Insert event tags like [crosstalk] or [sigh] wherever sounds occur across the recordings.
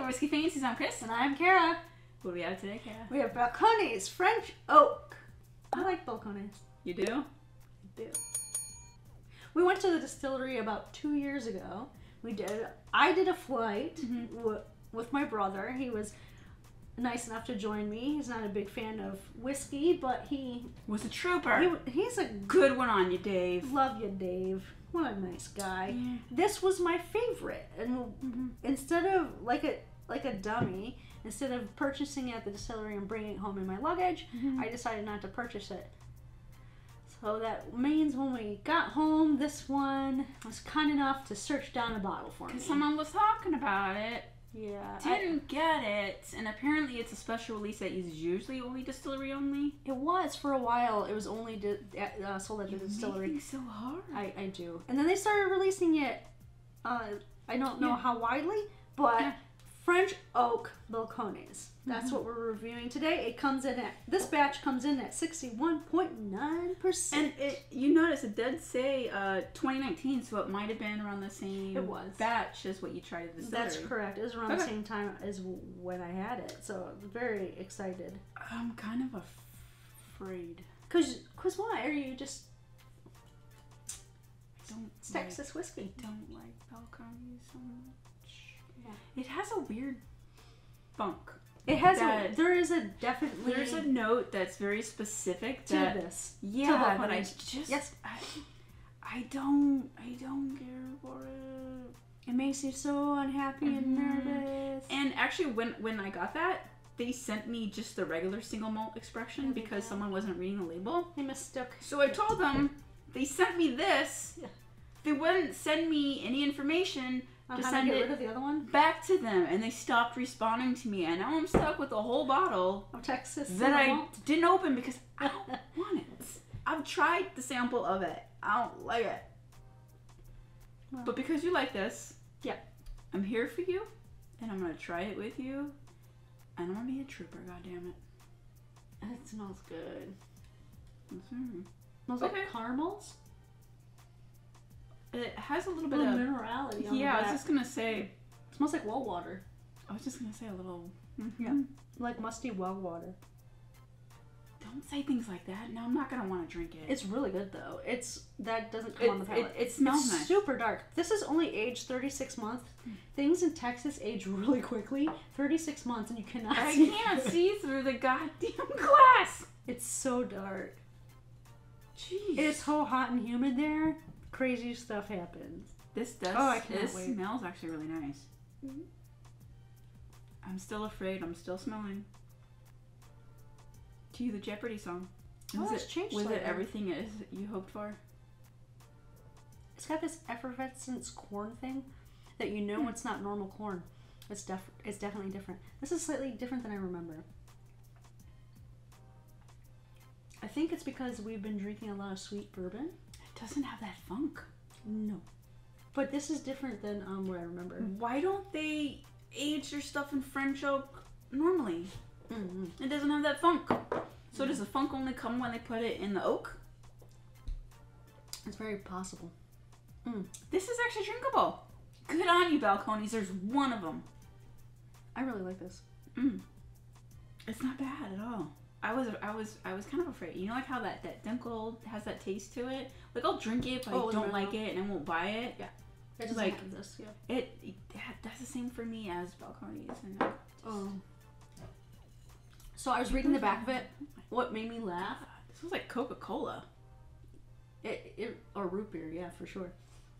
we're Whiskey Fancies. I'm Chris. And I'm Kara. What do we have today, Kara? We have Balcones French Oak. I like Balcones. You do? I do. We went to the distillery about two years ago. We did. I did a flight Mhm. wi- with my brother. He was nice enough to join me. He's not a big fan of whiskey, but he, Was a trooper. he he's a Good one on you, Dave. love you, Dave. What a nice guy. Yeah. This was my favorite, and Mhm. instead of like a like a dummy, instead of purchasing it at the distillery and bringing it home in my luggage, Mhm. I decided not to purchase it. So that means when we got home, this one was kind enough to search down a bottle for me. Someone was talking about it, yeah, I- didn't get it, and apparently it's a special release that is usually only distillery only. it was for a while. It was only di- at, uh, sold at the distillery. so hard. I, I do, and then they started releasing it. Uh, I don't know Yeah. how widely, but Yeah. French oak balcones. That's what we're reviewing today. It comes in at this batch comes in at sixty one point nine percent. And it, you notice it did say uh, 2019, so it might have been around the same It was. batch as what you tried distillery. That's correct. It was around the same time as when I had it, so I'm very excited. I'm kind of afraid. Cause, cause why are you just I don't it's like- Texas whiskey? Don't like Balcones so much. Yeah. It has a weird funk. It has a, there is a definitely There's a note that's very specific to that this. yeah, but I just Yes. I, I don't I don't care for it. It makes you so unhappy and Mhm. nervous. And actually, when when I got that, they sent me just the regular single malt expression Yeah, because did. someone wasn't reading the label. they mistook. So I told them they sent me this. Yeah. They wouldn't send me any information On to to send get it rid of the other one? back to them, and they stopped responding to me. And now I'm stuck with a whole bottle Of Texas. that I didn't open because I don't [laughs] want it. I've tried the sample of it. I don't like it. Well. But because you like this, Yeah. I'm here for you, and I'm gonna try it with you, and I'm gonna be a trooper. God damn it. It smells good. Mhm. smells Okay. like caramels. It has a little bit of minerality on yeah. I was just gonna say. It smells like well water. I was just gonna say a little. mhm. Yeah. Like musty well water. Don't say things like that. No, I'm not gonna want to drink it. It's really good though. It's that doesn't come It- on the palate. it smells It's nice. Super dark. This is only aged 36 months. Things in Texas age really quickly. 36 months and you cannot I see. can't see through the goddamn glass. It's so dark. Jeez. It's so hot and humid there. Crazy stuff happens. This does. Oh, I cannot this wait. smells actually really nice. Mhm. I'm still afraid. I'm still smelling. Cue the Jeopardy song. Oh, Was it's it, changed was it slightly. everything it is you hoped for? It's got this effervescence corn thing that you know Hmm. it's not normal corn. It's def- it's definitely different. This is slightly different than I remember. I think it's because we've been drinking a lot of sweet bourbon. It doesn't have that funk. No. But this is different than um, what I remember. Why don't they age their stuff in French oak normally? Mm-hmm. It doesn't have that funk. So does the funk only come when they put it in the oak? It's very possible. This is actually drinkable. Good on you, Balcones. There's one of them. I really like this. Mm. It's not bad at all. I was I was I was kind of afraid. You know like how that that Dunkel has that taste to it? Like I'll drink it but Oh, I don't no, like no. it and I won't buy it. It doesn't Like- this, yeah. It, it that- that's the same for me as Balcones and I- Oh. So I was reading the back of it. What made me laugh? this was like Coca-Cola. It, it or root beer, yeah, for sure.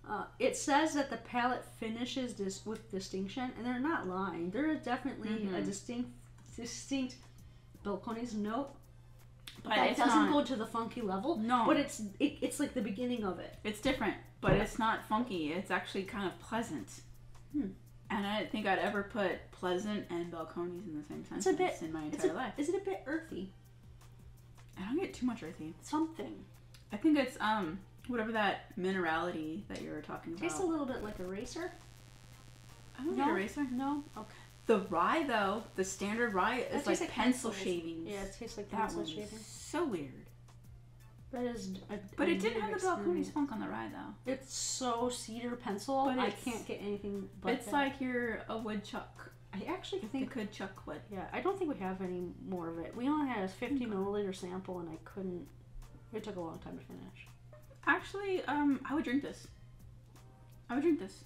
Uh, it says that the palate finishes this with distinction, and they're not lying. There is definitely a Mhm. distinct, distinct Balcones note But that it's doesn't not, go to the funky level. No. but it's it, it's like the beginning of it. It's different, but it's not funky. It's actually kind of pleasant. Hmm. And I didn't think I'd ever put pleasant and Balcones in the same It's sentence a bit- in my It's entire a, life. is it a bit earthy? I don't get too much earthy. Something I think it's um whatever that minerality that you were talking about. tastes a little bit like a racer. I don't No? get eraser. No, okay. The rye though, the standard rye is like, like pencil pencils. shavings. Yeah, it tastes like that pencil shavings. so weird. That is, a, But a it didn't have the Balcones funk on the rye though. It's so cedar pencil. But I can't get anything but it's that. like you're a woodchuck I actually think could, Chuck would. yeah, I don't think we have any more of it. We only had a 50 Okay. milliliter sample, and I couldn't. It took a long time to finish. Actually, um, I would drink this. I would drink this.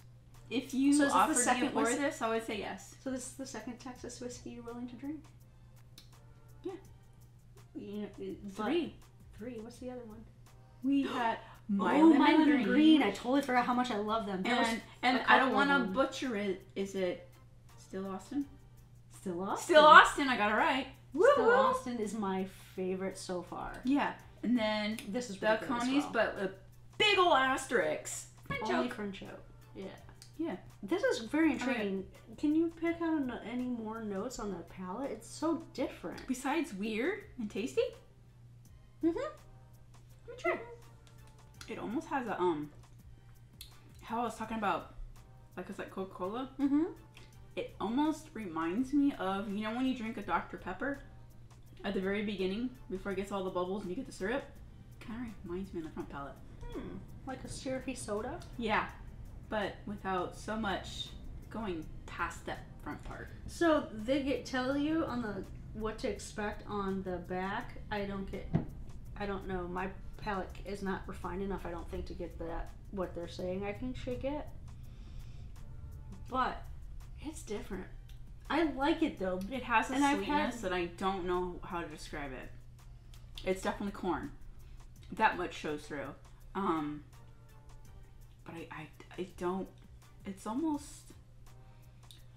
If you So is this the offered me second a pour this, I would say yes. So this is the second Texas whiskey you're willing to drink? Yeah. You know, but- Three. Three. What's the other one? We [gasps] had my oh, lemon, my lemon green. green. I totally forgot how much I love them. There And and a I don't want to butcher it. Is it still Austin? still Austin. Still Austin. I got it right. Woo Still woo. Austin is my favorite so far. Yeah. And then This is the good well. but with big ol' asterisks. Only. French oak. Yeah. Yeah. This is very Okay. intriguing. Can you pick out any more notes on the palate? It's so different. Besides weird and tasty, Mm-hmm. let me try. It almost has a um. How I was talking about, like it's like Coca Cola. Mm-hmm. It almost reminds me of you know when you drink a Dr Pepper, at the very beginning before it gets all the bubbles and you get the syrup. Kind of reminds me on the front palate. Hmm. Like a syrupy soda. Yeah, but without so much going past that front part. So they get tell you on the what to expect on the back. I don't get. I don't know. My palate is not refined enough. I don't think to get that what they're saying. I think should get. But it's different. I like it though. It has a And sweetness had- that I don't know how to describe it. It's definitely corn. That much shows through. Um, but I, I, I don't. It's almost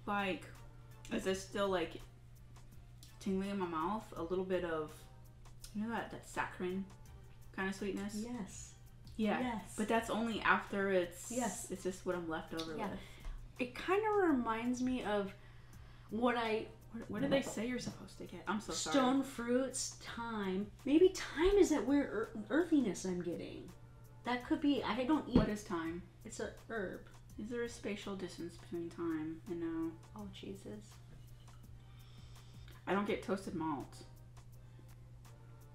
like is this still like tingling in my mouth? A little bit of you know that that saccharine kind of sweetness. Yes. Yeah. Yes. But that's only after it's Yes. It's just what I'm left over Yeah. with. it kind of reminds me of what I What, what did they say you're supposed to get? I'm so sorry. stone fruits thyme. Maybe thyme is that weird earthiness I'm getting. That could be. I don't eat. What is thyme? It's a herb. Is there a spatial distance between thyme and no? Oh Jesus. I don't get toasted malt.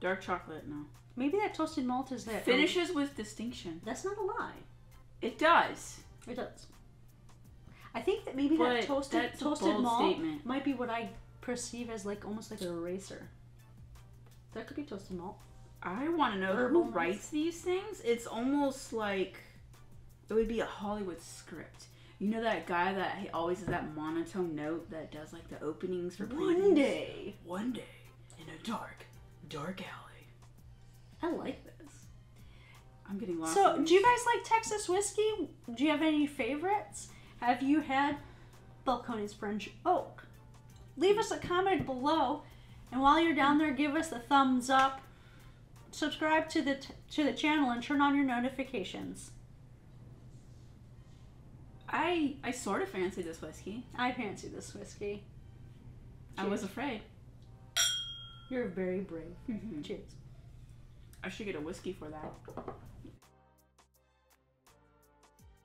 Dark chocolate, no. Maybe that toasted malt is that um, Finishes with distinction. That's not a lie. It does. It does. I think that maybe But that toasted toasted malt statement. might be what I perceive as like almost like an eraser. That could be toasted malt. I want to know Herbal who writes these things. It's almost like it would be a Hollywood script. You know that guy that he always has that monotone note that does like the openings for One previews? day. One day in a dark, dark alley. I like this. I'm getting lost. So, do you guys like Texas whiskey? Do you have any favorites? Have you had Balcones French Oak? Leave us a comment below, and while you're down there, give us a thumbs up. Subscribe to the to the channel and turn on your notifications. I I sort of fancy this whiskey. I fancy this whiskey. I was afraid. You're very brave. Mm-hmm. Cheers. I should get a whiskey for that.